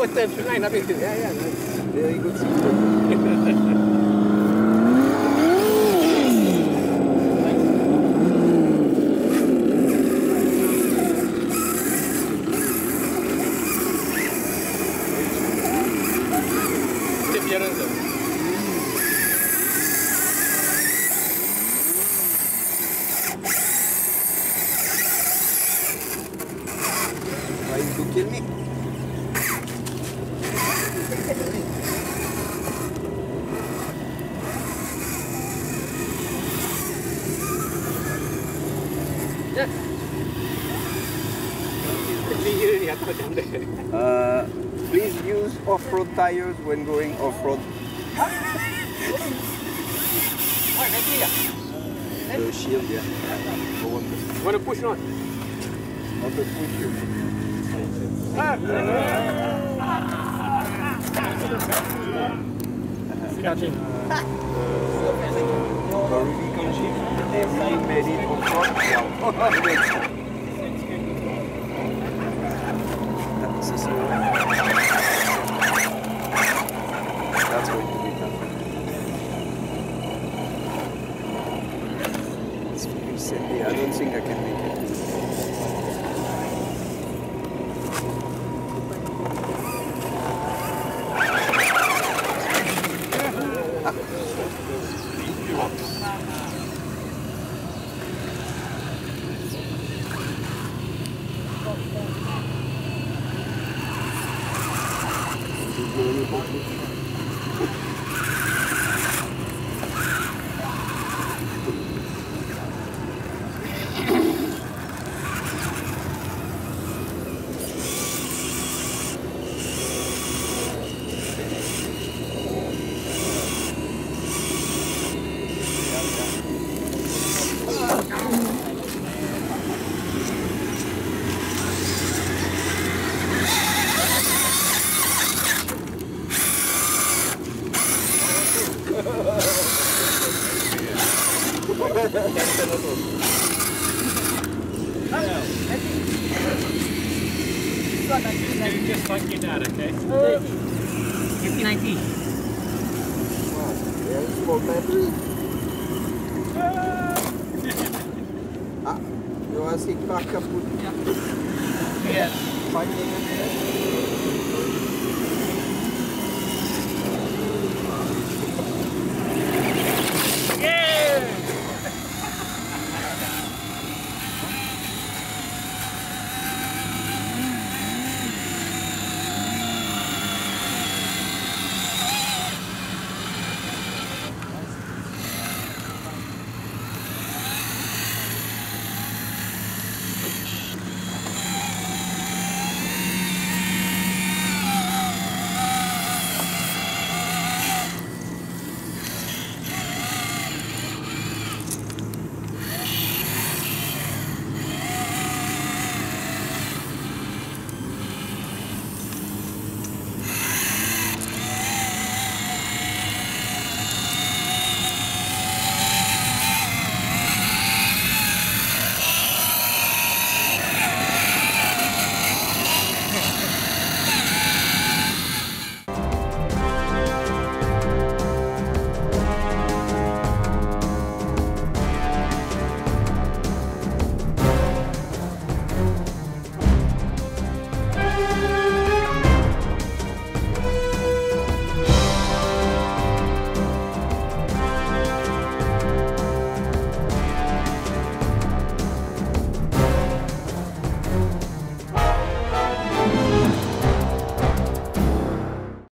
what the train? I've been mean, yeah, yeah, no, really good system. Thank you. Uh, please use off-road tires when going off-road. Nanti ya. The shield, yeah. The one Wanna push not? not the push you. Catching. The Rubicon shift, they really made it off-road. Wow. That's a slow one. That's going to be tough. It's very sandy. I don't think I can make it. You just fuck it out, okay? 5090. Wow, battery. ah, you want to see back up with Yeah. it?